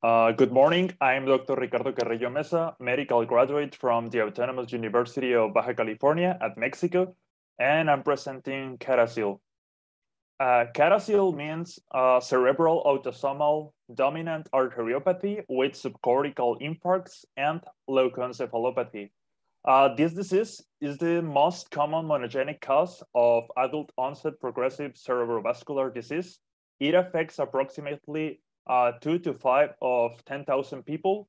Uh, good morning. I'm Dr. Ricardo Carrillo Meza, medical graduate from the Autonomous University of Baja California at Mexico, and I'm presenting CADASIL. Uh, CADASIL means uh, cerebral autosomal dominant arteriopathy with subcortical infarcts and leukoencephalopathy. Uh, this disease is the most common monogenic cause of adult onset progressive cerebrovascular disease. It affects approximately uh, two to five of 10,000 people.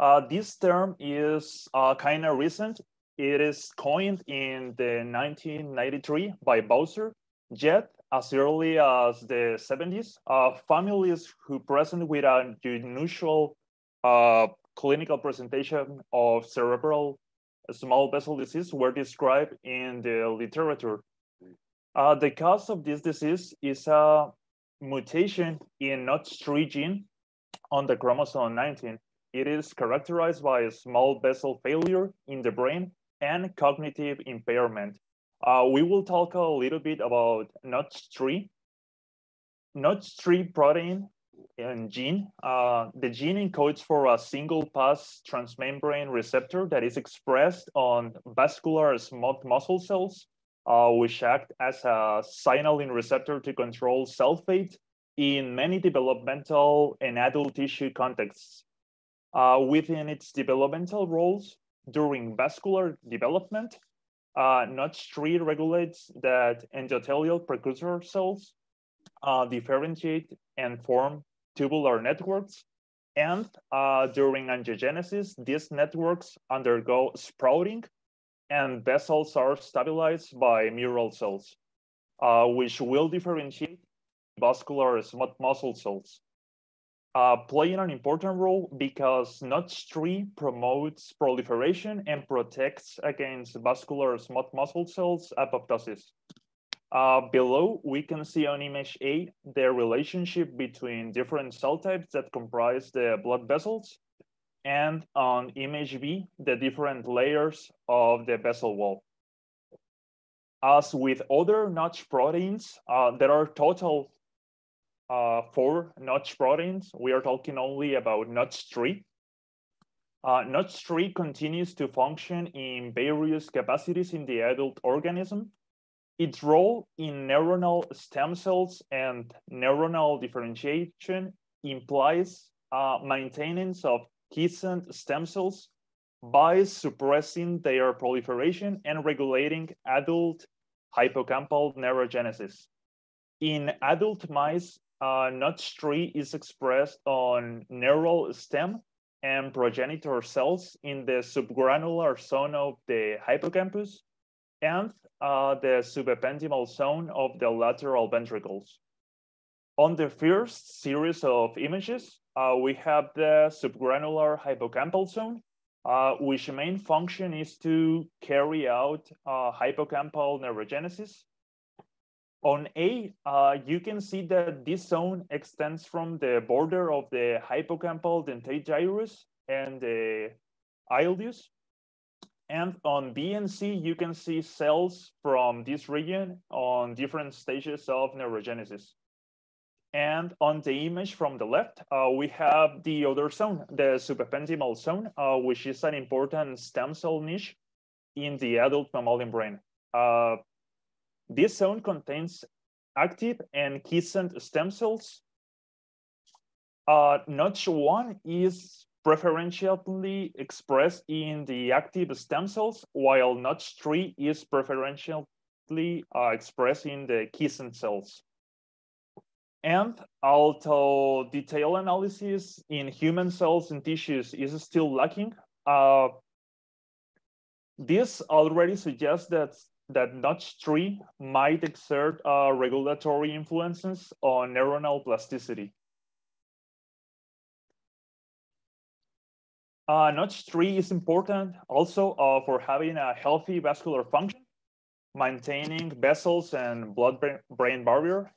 Uh, this term is uh, kind of recent. It is coined in the 1993 by Bousser, yet as early as the 70s, uh, families who present with an unusual uh, clinical presentation of cerebral small vessel disease were described in the literature. Uh, the cause of this disease is a mutation in NOTCH3 gene on the chromosome 19. It is characterized by a small vessel failure in the brain and cognitive impairment. Uh, we will talk a little bit about NOTCH3. NOTCH3 protein and gene. Uh, the gene encodes for a single pass transmembrane receptor that is expressed on vascular smooth muscle cells uh, which act as a signaling receptor to control cell fate in many developmental and adult tissue contexts. Uh, within its developmental roles during vascular development, uh, NOTCH3 regulates that endothelial precursor cells uh, differentiate and form tubular networks. And uh, during angiogenesis, these networks undergo sprouting and vessels are stabilized by mural cells, uh, which will differentiate vascular smooth muscle cells, uh, playing an important role because NOTCH3 promotes proliferation and protects against vascular smooth muscle cells apoptosis. Uh, below, we can see on image A the relationship between different cell types that comprise the blood vessels and on image B, the different layers of the vessel wall. As with other notch proteins, uh, there are total uh, four notch proteins. We are talking only about NOTCH3. Uh, NOTCH3 continues to function in various capacities in the adult organism. Its role in neuronal stem cells and neuronal differentiation implies uh, maintenance of quiescent stem cells by suppressing their proliferation and regulating adult hippocampal neurogenesis. In adult mice, uh, NOTCH3 is expressed on neural stem and progenitor cells in the subgranular zone of the hippocampus and uh, the subependymal zone of the lateral ventricles. On the first series of images, uh, we have the subgranular hippocampal zone, uh, which main function is to carry out uh, hippocampal neurogenesis. On A, uh, you can see that this zone extends from the border of the hippocampal dentate gyrus and the hilus. And on B and C, you can see cells from this region on different stages of neurogenesis. And on the image from the left, uh, we have the other zone, the subependymal zone, uh, which is an important stem cell niche in the adult mammalian brain. Uh, this zone contains active and quiescent stem cells. Uh, NOTCH1 is preferentially expressed in the active stem cells, while NOTCH3 is preferentially uh, expressed in the quiescent cells. And although detailed analysis in human cells and tissues is still lacking, uh, this already suggests that that NOTCH3 might exert uh, regulatory influences on neuronal plasticity. Uh, NOTCH3 is important also uh, for having a healthy vascular function, maintaining vessels and blood-brain barrier,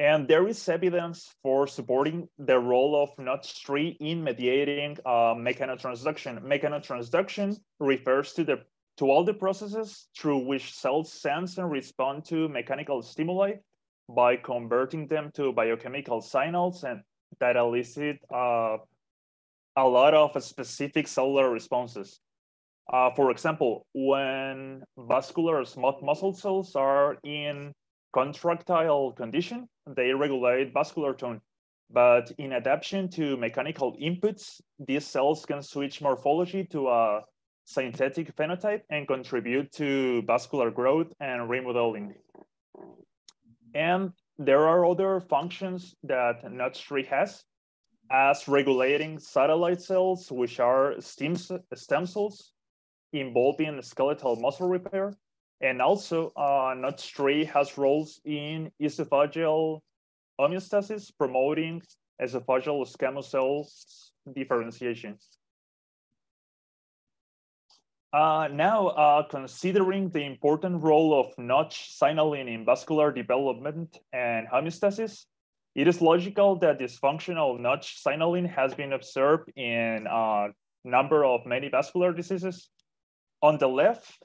and there is evidence for supporting the role of NOTCH3 in mediating uh, mechanotransduction. Mechanotransduction refers to the to all the processes through which cells sense and respond to mechanical stimuli by converting them to biochemical signals and that elicit uh, a lot of specific cellular responses. Uh, for example, when vascular smooth muscle cells are in contractile condition, they regulate vascular tone. But in adaptation to mechanical inputs, these cells can switch morphology to a synthetic phenotype and contribute to vascular growth and remodeling. And there are other functions that NOTCH3 has, as regulating satellite cells, which are stem, stem cells involved in skeletal muscle repair. And also, uh, NOTCH3 has roles in esophageal homeostasis, promoting esophageal squamous cells differentiation. Uh, now, uh, considering the important role of notch signaling in vascular development and homeostasis, it is logical that dysfunctional notch signaling has been observed in a number of many vascular diseases. On the left,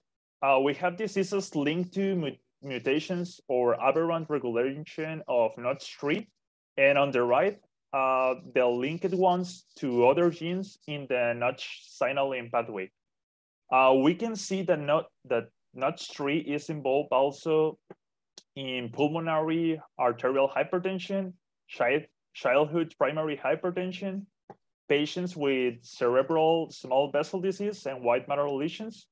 uh, we have diseases linked to mut mutations or aberrant regulation of NOTCH3. And on the right, uh, the linked ones to other genes in the notch signaling pathway. Uh, we can see that not that NOTCH3 is involved also in pulmonary arterial hypertension, child, childhood primary hypertension, patients with cerebral small vessel disease and white matter lesions,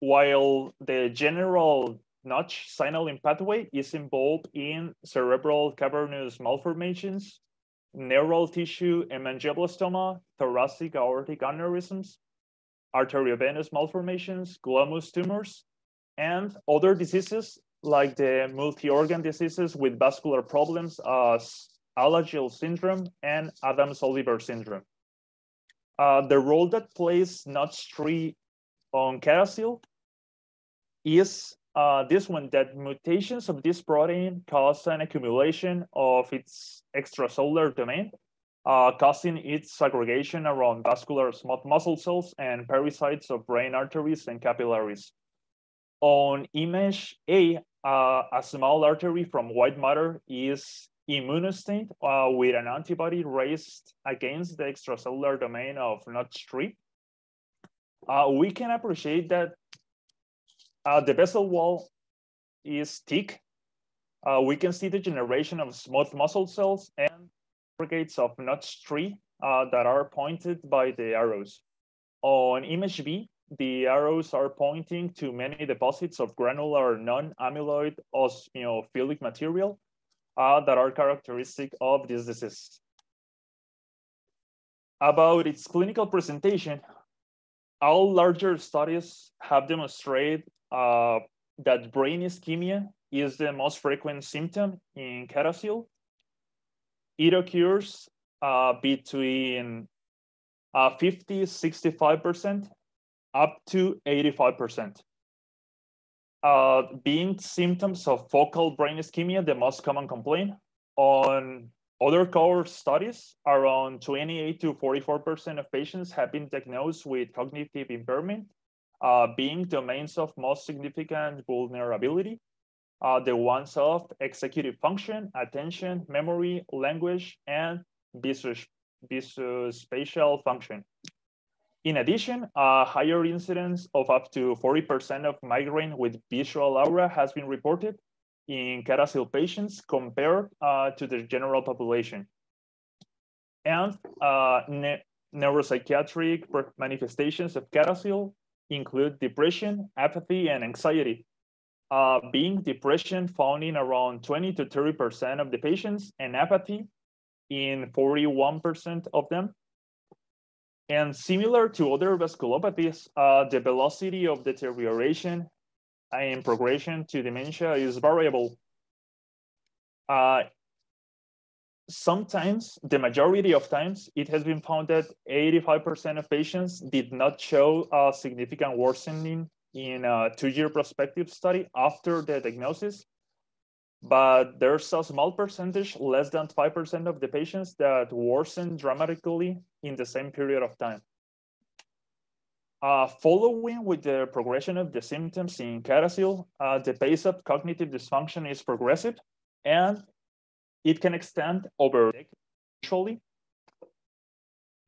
while the general notch signaling pathway is involved in cerebral cavernous malformations, neural tissue hemangioblastoma, thoracic aortic aneurysms, arteriovenous malformations, glomus tumors, and other diseases like the multi-organ diseases with vascular problems as Alagille syndrome and Adams-Oliver syndrome. Uh, the role that plays NOTCH3 on CADASIL is uh, this one, that mutations of this protein cause an accumulation of its extracellular domain uh, causing its segregation around vascular smooth muscle cells and pericytes of brain arteries and capillaries. On image A, uh, a small artery from white matter is immunostained uh, with an antibody raised against the extracellular domain of NOTCH3. Uh, we can appreciate that uh, the vessel wall is thick. Uh, we can see the generation of smooth muscle cells and aggregates of NOTCH3 uh, that are pointed by the arrows. On image B, the arrows are pointing to many deposits of granular non-amyloid osmophilic material uh, that are characteristic of this disease. About its clinical presentation, all larger studies have demonstrated uh, that brain ischemia is the most frequent symptom in CADASIL it occurs uh, between uh, 50, 65%, up to 85%. Uh, being symptoms of focal brain ischemia, the most common complaint. On other core studies, around 28 to 44% of patients have been diagnosed with cognitive impairment, uh, being domains of most significant vulnerability uh, the ones of executive function, attention, memory, language, and visuospatial function. In addition, a higher incidence of up to 40% of migraine with visual aura has been reported in CADASIL patients compared uh, to the general population. And uh, ne neuropsychiatric manifestations of CADASIL include depression, apathy, and anxiety, uh, being depression found in around 20 to 30% of the patients and apathy in 41% of them. And similar to other vasculopathies, uh, the velocity of deterioration and progression to dementia is variable. Uh, sometimes, the majority of times, it has been found that 85% of patients did not show a significant worsening in a two-year prospective study after the diagnosis, but there's a small percentage, less than 5% of the patients that worsen dramatically in the same period of time. Uh, following with the progression of the symptoms in CADASIL, uh, the pace of cognitive dysfunction is progressive and it can extend over usually.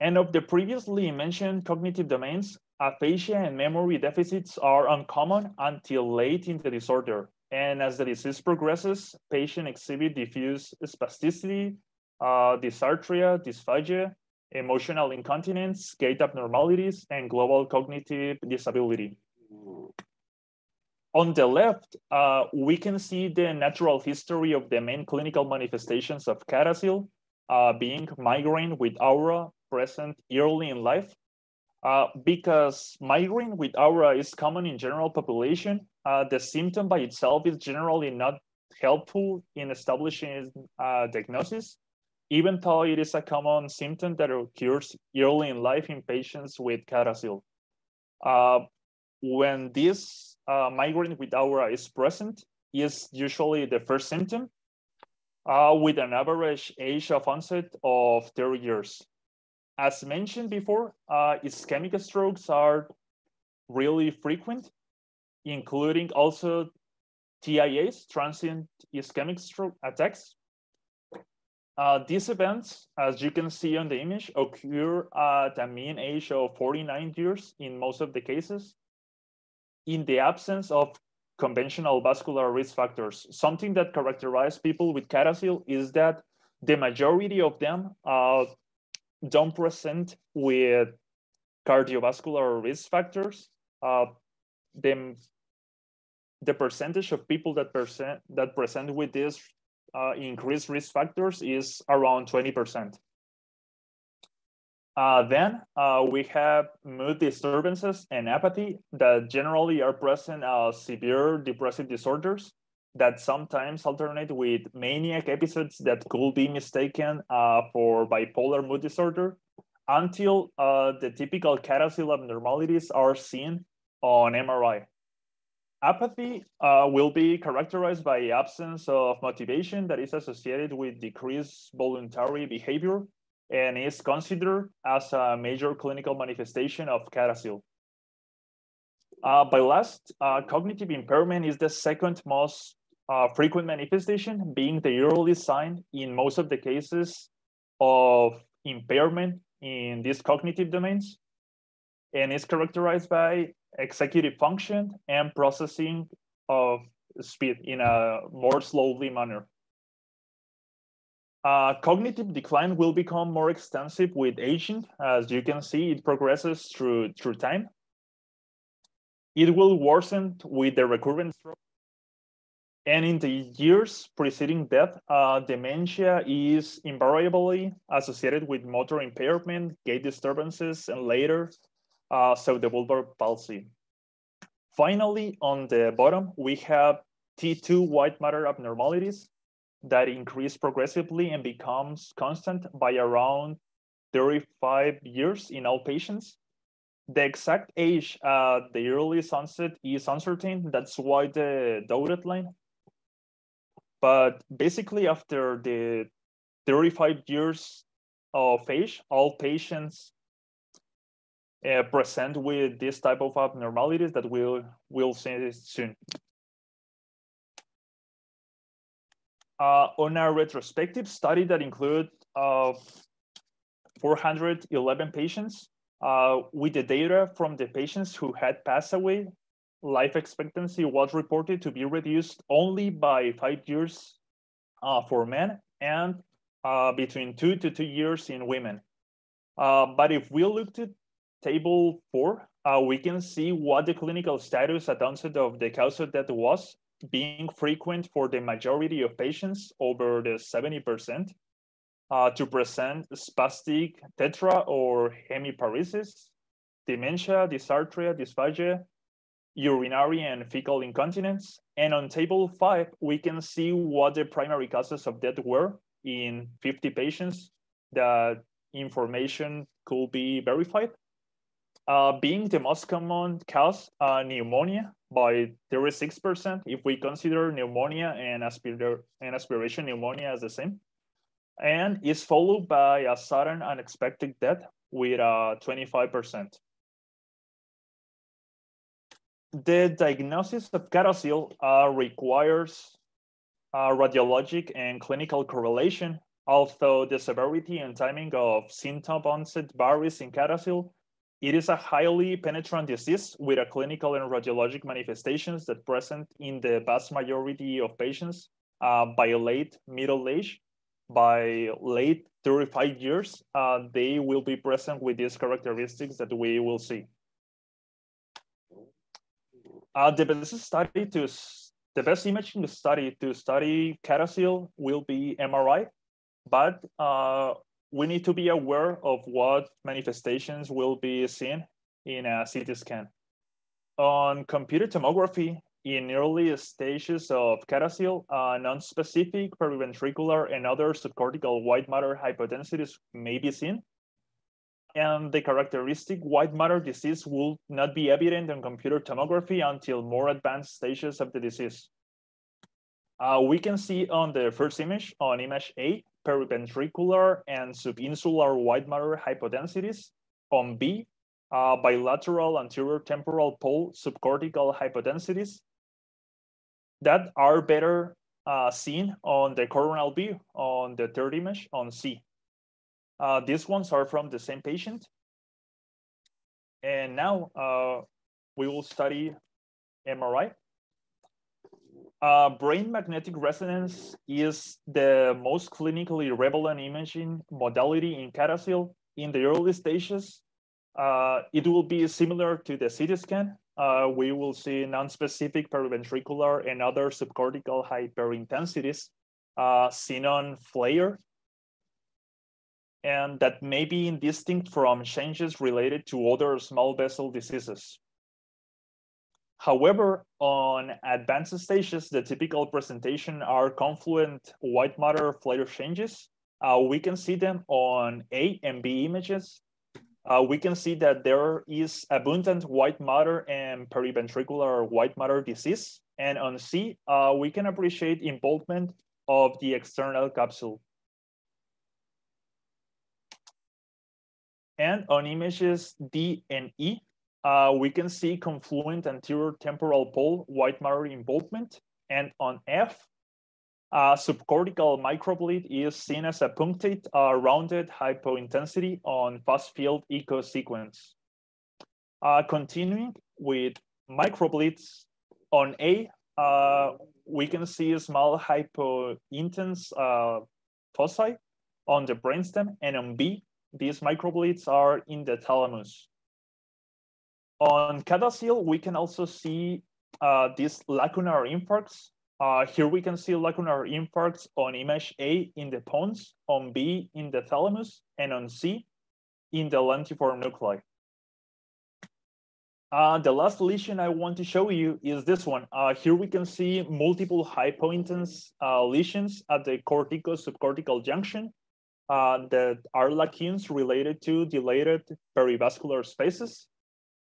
And of the previously mentioned cognitive domains, aphasia and memory deficits are uncommon until late in the disorder. And as the disease progresses, patients exhibit diffuse spasticity, uh, dysarthria, dysphagia, emotional incontinence, gait abnormalities, and global cognitive disability. On the left, uh, we can see the natural history of the main clinical manifestations of CADASIL, uh, being migraine with aura present early in life. Uh, because migraine with aura is common in general population, uh, the symptom by itself is generally not helpful in establishing uh, diagnosis even though it is a common symptom that occurs early in life in patients with CADASIL. Uh, when this uh, migraine with aura is present, is usually the first symptom uh, with an average age of onset of 30 years. As mentioned before, uh, ischemic strokes are really frequent, including also TIAs, transient ischemic stroke attacks, uh, these events, as you can see on the image, occur at a mean age of 49 years in most of the cases, in the absence of conventional vascular risk factors. Something that characterizes people with CADASIL is that the majority of them uh, don't present with cardiovascular risk factors. Uh, the, the percentage of people that present that present with this uh, increased risk factors is around 20%. Uh, then uh, we have mood disturbances and apathy that generally are present as severe depressive disorders that sometimes alternate with maniac episodes that could be mistaken uh, for bipolar mood disorder until uh, the typical CADASIL abnormalities are seen on MRI. Apathy uh, will be characterized by absence of motivation that is associated with decreased voluntary behavior and is considered as a major clinical manifestation of CADASIL. Uh, by last, uh, cognitive impairment is the second most uh, frequent manifestation, being the early sign in most of the cases of impairment in these cognitive domains, and is characterized by executive function and processing of speed in a more slowly manner. Uh, cognitive decline will become more extensive with aging. As you can see, it progresses through, through time. It will worsen with the recurrent stroke. And in the years preceding death, uh, dementia is invariably associated with motor impairment, gait disturbances, and later uh, pseudobulbar palsy. Finally, on the bottom, we have T2 white matter abnormalities that increase progressively and becomes constant by around 35 years in all patients. The exact age at the earliest onset is uncertain. That's why the dotted line. But basically, after the 35 years of age, all patients uh, present with this type of abnormalities that we'll, we'll see soon. Uh, on a retrospective study that include uh, 411 patients, uh, with the data from the patients who had passed away, life expectancy was reported to be reduced only by five years uh, for men and uh, between two to two years in women. Uh, but if we looked at table four, we can see what the clinical status at onset of the causal death was, being frequent for the majority of patients, over the 70%, uh, to present spastic tetra or hemiparesis, dementia, dysarthria, dysphagia, urinary and fecal incontinence. And on table five, we can see what the primary causes of death were in 50 patients that information could be verified uh, being the most common cause uh, pneumonia by 36% if we consider pneumonia and, aspir and aspiration pneumonia as the same. And is followed by a sudden unexpected death with uh, 25%. The diagnosis of CADASIL uh, requires uh, radiologic and clinical correlation Although the severity and timing of symptom onset varies in CADASIL, it is a highly penetrant disease with a clinical and radiologic manifestations that present in the vast majority of patients uh, by late middle age. By late 35 years, uh, they will be present with these characteristics that we will see. Uh, the best study to the best imaging study to study CADASIL will be MRI, but uh, we need to be aware of what manifestations will be seen in a CT scan. On computer tomography, in early stages of CADASIL, uh, non-specific periventricular and other subcortical white matter hypodensities may be seen. And the characteristic white matter disease will not be evident on computer tomography until more advanced stages of the disease. Uh, we can see on the first image, on image A, periventricular and subinsular white matter hypodensities. On B, uh, bilateral anterior temporal pole subcortical hypodensities that are better uh, seen on the coronal view on the third image on C. Uh, these ones are from the same patient. And now uh, we will study MRI. Uh, brain magnetic resonance is the most clinically relevant imaging modality in CADASIL. In the early stages, uh, it will be similar to the CT scan, uh, we will see non-specific periventricular and other subcortical hyperintensities uh, seen on FLAIR, and that may be distinct from changes related to other small vessel diseases. However, on advanced stages, the typical presentation are confluent white matter FLAIR changes. Uh, we can see them on A and B images uh, we can see that there is abundant white matter and periventricular white matter disease. And on C, uh, we can appreciate involvement of the external capsule. And on images D and E, uh, we can see confluent anterior temporal pole white matter involvement. And on F, uh, subcortical microbleed is seen as a punctate uh, rounded hypointensity on fast field echo sequence. Uh, continuing with microbleeds on A, uh, we can see a small hypointense uh, foci on the brainstem, and on B, these microbleeds are in the thalamus. On CADASIL, we can also see uh, these lacunar infarcts uh, here we can see lacunar infarcts on image A in the pons, on B in the thalamus, and on C in the lentiform nuclei. Uh, the last lesion I want to show you is this one. Uh, here we can see multiple hypointense uh, lesions at the cortico-subcortical junction uh, that are lacunes related to dilated perivascular spaces.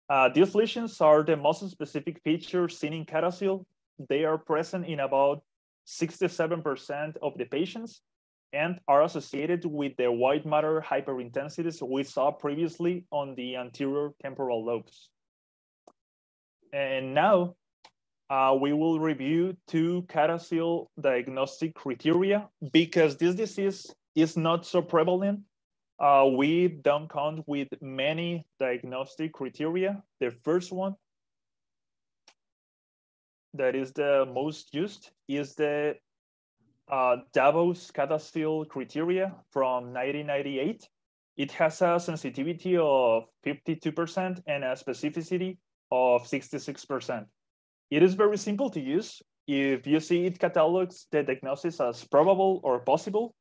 Uh, these lesions are the most specific features seen in CADASIL they are present in about 67% of the patients and are associated with the white matter hyperintensities we saw previously on the anterior temporal lobes. And now uh, we will review two CADASIL diagnostic criteria because this disease is not so prevalent. Uh, we don't count with many diagnostic criteria. The first one that is the most used is the uh, Davous CADASIL criteria from 1998. It has a sensitivity of 52% and a specificity of 66%. It is very simple to use. If you see it catalogs the diagnosis as probable or possible,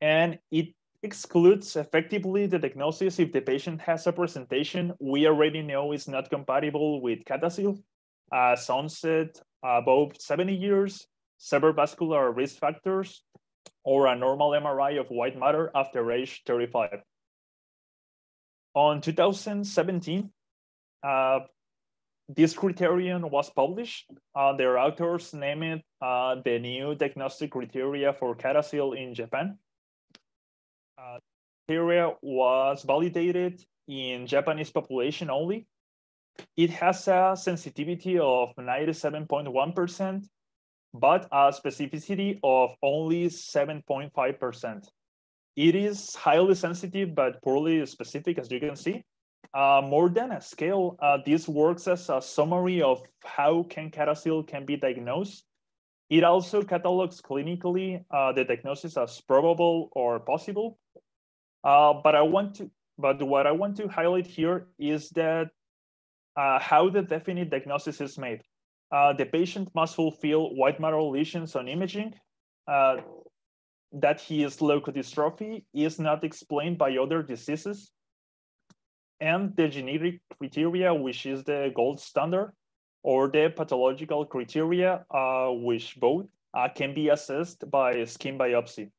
and it excludes effectively the diagnosis if the patient has a presentation we already know is not compatible with CADASIL, as onset above 70 years, severe vascular risk factors, or a normal MRI of white matter after age 35. On 2017, uh, this criterion was published. Uh, their authors named it uh, the new diagnostic criteria for CADASIL in Japan uh, criteria was validated in Japanese population only. It has a sensitivity of 97.1%, but a specificity of only 7.5%. It is highly sensitive, but poorly specific, as you can see. Uh, more than a scale, uh, this works as a summary of how can CADASIL can be diagnosed. It also catalogs clinically uh, the diagnosis as probable or possible. Uh, but I want to, but what I want to highlight here is that uh, how the definite diagnosis is made. Uh, the patient must fulfill white matter lesions on imaging. that he is leukodystrophy is not explained by other diseases and the genetic criteria, which is the gold standard, or the pathological criteria, uh, which both uh, can be assessed by skin biopsy.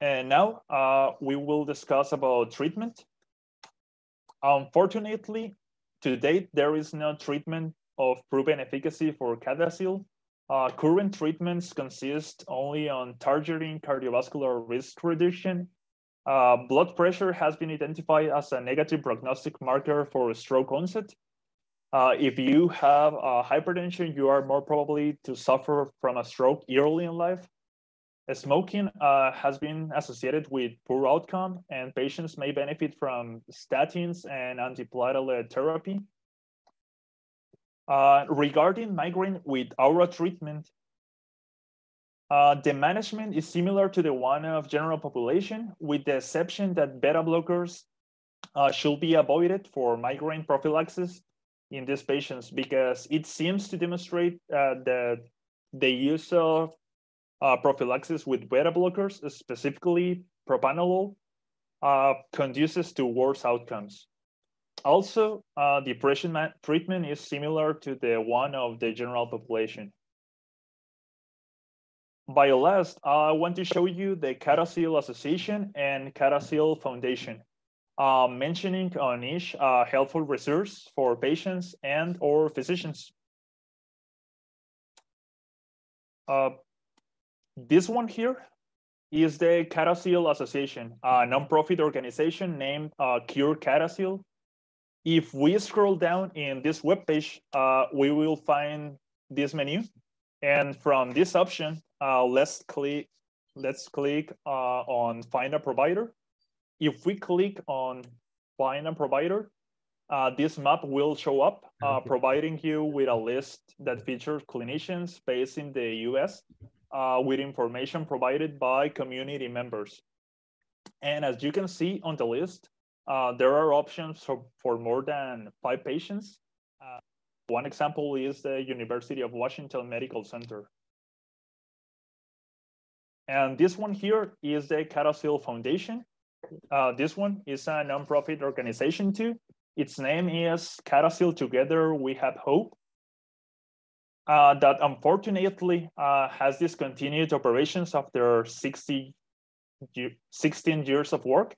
And now uh, we will discuss about treatment. Unfortunately, to date, there is no treatment of proven efficacy for CADASIL. Uh, current treatments consist only on targeting cardiovascular risk reduction uh, blood pressure has been identified as a negative prognostic marker for stroke onset. Uh, if you have uh, hypertension, you are more probably to suffer from a stroke early in life. Smoking uh, has been associated with poor outcome, and patients may benefit from statins and antiplatelet therapy. Uh, regarding migraine with aura treatment, uh, the management is similar to the one of general population, with the exception that beta blockers uh, should be avoided for migraine prophylaxis in these patients because it seems to demonstrate uh, that the use of uh, prophylaxis with beta blockers, specifically propranolol, uh, conduces to worse outcomes. Also, uh, depression treatment is similar to the one of the general population. By last, I want to show you the CADASIL Association and CADASIL Foundation, uh, mentioning on each uh, helpful resource for patients and or physicians. Uh, this one here is the CADASIL Association, a nonprofit organization named uh, Cure CADASIL. If we scroll down in this webpage, uh, we will find this menu. And from this option, uh, let's click let's click uh, on find a provider. If we click on find a provider, uh, this map will show up, uh, providing you with a list that features clinicians based in the US uh, with information provided by community members. And as you can see on the list, uh, there are options for, for more than five patients. one example is the University of Washington Medical Center. And this one here is the CADASIL Foundation. Uh, this one is a nonprofit organization too. Its name is CADASIL Together We Have Hope. Uh, that unfortunately uh, has discontinued operations after 60, 16 years of work.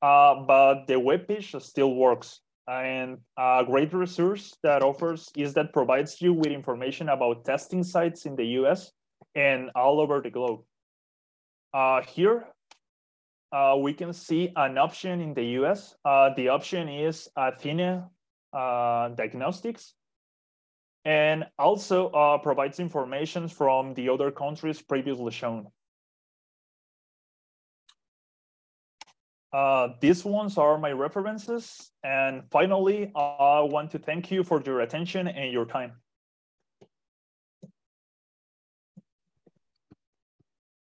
Uh, but the webpage still works. And a great resource that offers is that provides you with information about testing sites in the US and all over the globe. Uh, here, uh, we can see an option in the US. Uh, the option is Athena Diagnostics and also uh, provides information from the other countries previously shown. Uh, these ones are my references. And finally, I want to thank you for your attention and your time.